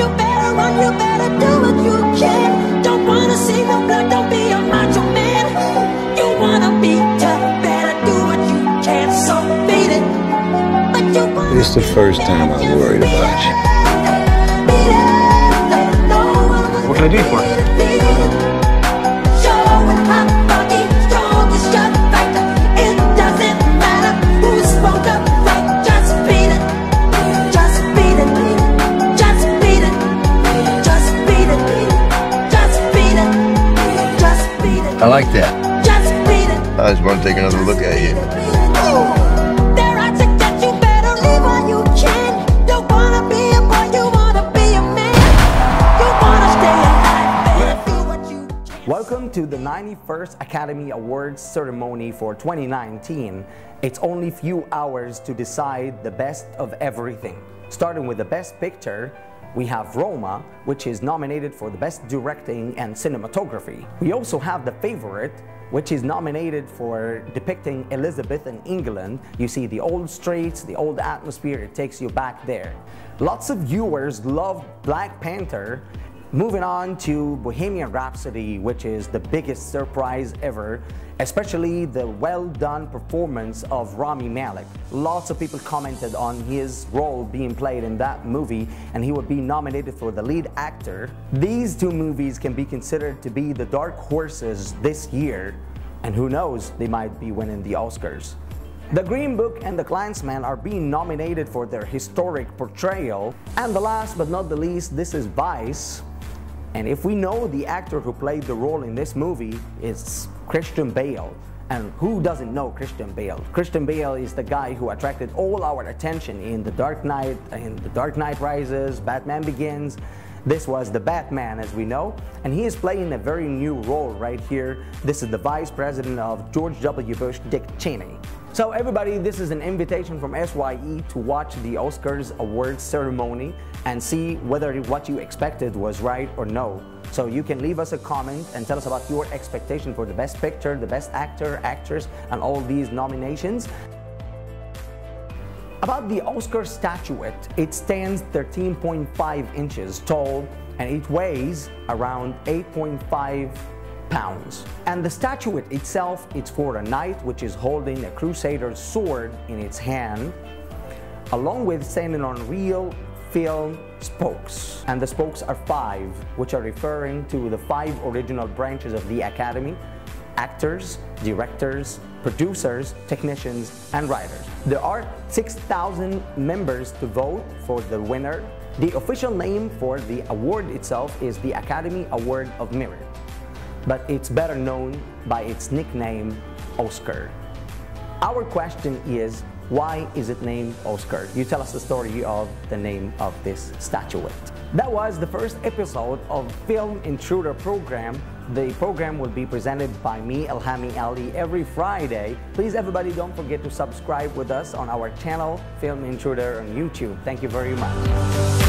man, you better do what you can. Don't wanna see no blood, don't be a macho man. You wanna be tough, better do what you can. So beat it. But you wanna It's the first time I'm worried about you. What can I do for you? I like that. Just. I just want to take another look at you. There are to get you better live while you can. Don't wanna be a boy, you wanna be a man. You wanna stay alive, better do what you can. Welcome to the 91st Academy Awards ceremony for 2019. It's only a few hours to decide the best of everything. Starting with the best picture, we have Roma, which is nominated for the best directing and cinematography. We also have The Favorite, which is nominated for depicting Elizabeth in England. You see the old streets, the old atmosphere, it takes you back there. Lots of viewers loved Black Panther, Moving on to Bohemian Rhapsody, which is the biggest surprise ever, especially the well done performance of Rami Malek. Lots of people commented on his role being played in that movie, and he would be nominated for the lead actor. These two movies can be considered to be the dark horses this year, and who knows, they might be winning the Oscars. The Green Book and The Clansman are being nominated for their historic portrayal. And the last but not the least, this is Vice. And if we know the actor who played the role in this movie is Christian Bale, and who doesn't know Christian Bale? Christian Bale is the guy who attracted all our attention in The Dark Knight, in The Dark Knight Rises, Batman Begins. This was the Batman, as we know, and he is playing a very new role right here. This is the Vice President of George W. Bush, Dick Cheney. So everybody, this is an invitation from SYE to watch the Oscars awards ceremony and see whether what you expected was right or no. So you can leave us a comment and tell us about your expectation for the best picture, the best actor, actress, and all these nominations. About the Oscar statuette, it stands 13.5 inches tall and it weighs around 8.5 pounds. And the statuette itself, it's for a knight which is holding a crusader's sword in its hand, along with standing on real film spokes. And the spokes are five, which are referring to the five original branches of the Academy actors, directors, producers, technicians, and writers. There are 6,000 members to vote for the winner. The official name for the award itself is the Academy Award of Merit, but it's better known by its nickname, Oscar. Our question is, why is it named Oscar? You tell us the story of the name of this statuette. That was the first episode of Film Intruder program. The program will be presented by me, Elhami Ali, every Friday. Please, everybody, don't forget to subscribe with us on our channel, Film Intruder on YouTube. Thank you very much.